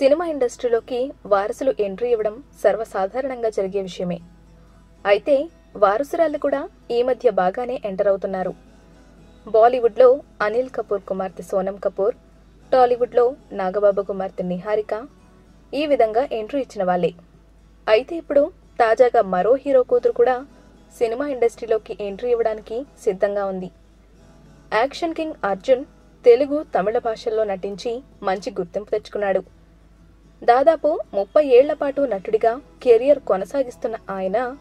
Cinema ఇండస్ట్రీలోకి వారసులు entry ఇవ్వడం సర్వసాధారణంగా జరిగే విషయమే. అయితే వారసురాళ్ళు కూడా ఈ మధ్య బాగానే ఎంటర్ అవుతున్నారు. బాలీవుడ్లో అనిల్ కపూర్ కుమార్తె సోనం కపూర్ టాలీవుడ్లో నాగబాబు కుమార్తె నిహారిక ఈ విధంగా ఎంట్రీ ఇచ్చిన వాళ్ళే. అయితే ఇప్పుడు తాజాగా మరో హీరో కూతురు కూడా సినిమా ఇండస్ట్రీలోకి ఎంట్రీ ఇవ్వడానికి సిద్ధంగా ఉంది. యాక్షన్ కింగ్ అర్జున్ తెలుగు తమిళ భాషల్లో నటించి మంచి గుర్తింపు తెచ్చుకున్నాడు. దాదాపు ముప్పై ఏళ్ళపాటు నటుడిగా కెరియర్ కొనసాగిస్తున్న ఆయన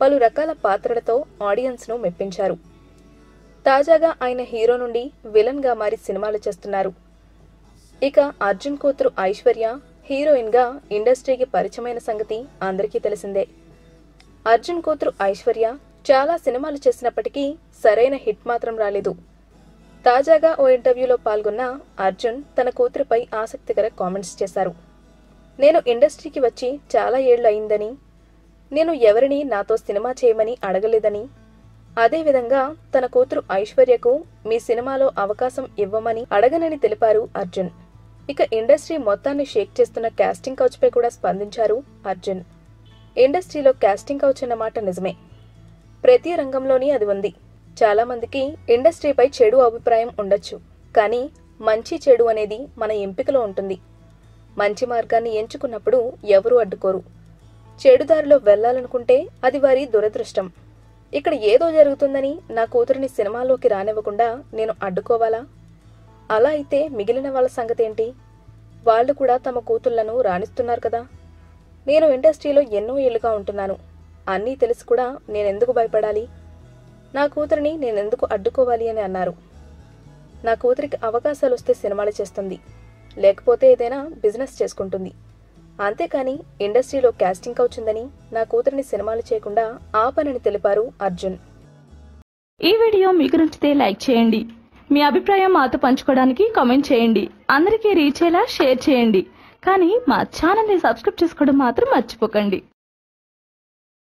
పలు రకాల పాత్రలతో ఆడియన్స్ను మెప్పించారు. తాజాగా ఆయన హీరో నుండి విలన్గా మారి సినిమాలు చేస్తున్నారు. ఇక అర్జున్ కూతురు ఐశ్వర్య హీరోయిన్గా ఇండస్ట్రీకి పరిచయమైన సంగతి అందరికీ తెలిసిందే. అర్జున్ కూతురు ఐశ్వర్య చాలా సినిమాలు చేసినప్పటికీ సరైన హిట్ మాత్రం రాలేదు. తాజాగా ఓ ఇంటర్వ్యూలో పాల్గొన్న అర్జున్ తన కూతురిపై ఆసక్తికర కామెంట్స్ చేశారు. నేను ఇండస్ట్రీకి వచ్చి చాలా ఏళ్ళు అయిందని నేను ఎవరిని నాతో సినిమా చేయమని అడగలేదని అదేవిధంగా తన కూతురు ఐశ్వర్యకు మీ సినిమాలో అవకాశం ఇవ్వమని అడగనని తెలిపారు అర్జున్. ఇక ఇండస్ట్రీ మొత్తాన్ని షేక్ చేస్తున్న కాస్టింగ్ కౌచ్పై కూడా స్పందించారు అర్జున్. ఇండస్ట్రీలో కాస్టింగ్ కౌచ్ అన్న మాట నిజమే. ప్రతి రంగంలోని అది ఉంది. చాలా మందికి ఇండస్ట్రీపై చెడు అభిప్రాయం ఉండొచ్చు కానీ మంచి చెడు అనేది మన ఎంపికలో ఉంటుంది. మంచి మార్గాన్ని ఎంచుకున్నప్పుడు ఎవరూ అడ్డుకోరు. చెడుదారిలో వెళ్ళాలనుకుంటే అది వారి దురదృష్టం. ఇక్కడ ఏదో జరుగుతుందని నా కూతురిని సినిమాలోకి రానివ్వకుండా నేను అడ్డుకోవాలా? అలా అయితే మిగిలిన వాళ్ళ సంగతేంటి? వాళ్ళు కూడా తమ కూతుళ్ళను రాణిస్తున్నారు కదా. నేను ఇండస్ట్రీలో ఎన్నో ఏళ్ళుగా ఉంటున్నాను. అన్నీ తెలిసి కూడా నేనెందుకు భయపడాలి? నా కూతురిని నేనెందుకు అడ్డుకోవాలి అని అన్నారు. నా కూతురికి అవకాశాలు వస్తే సినిమాలు చేస్తుంది. లేకపోతే ఏదైనా బిజినెస్ చేసుకుంటుంది. అంతేకాని ఇండస్ట్రీలో క్యాస్టింగ్ కౌచ్ నా కూతురిని సినిమాలు చేయకుండా ఆపనని తెలిపారు అర్జున్. ఈ వీడియో మీకు నచ్చితే లైక్ చేయండి. మీ అభిప్రాయం మాతో పంచుకోవడానికి కామెంట్ చేయండి. అందరికీ రీచ్ అయ్యేలా షేర్ చేయండి. కానీ మా ఛానల్ని సబ్స్క్రైబ్ చేసుకోవడం మాత్రం మర్చిపోకండి.